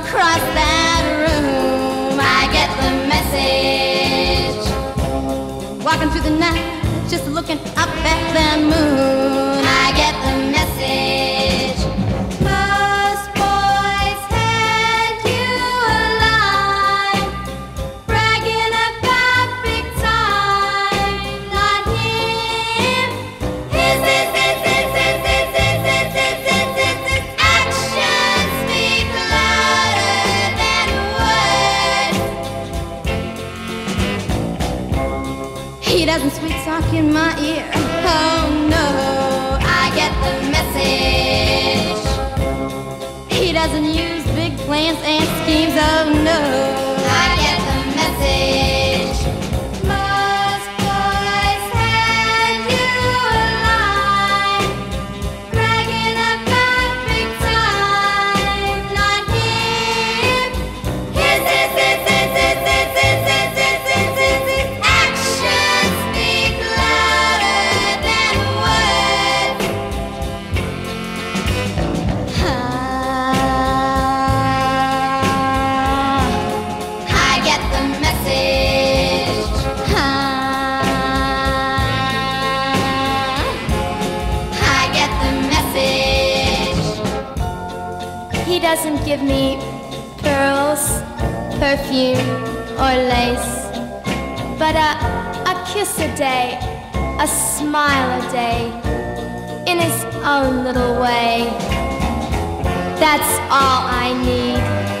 across that room. I get the message. Walking through the night, just looking up at the moon. He doesn't sweet talk in my ear. Oh no, I get the message. He doesn't use big plans and schemes. Oh no, He doesn't give me pearls, perfume, or lace, but a, a kiss a day, a smile a day, in his own little way. That's all I need.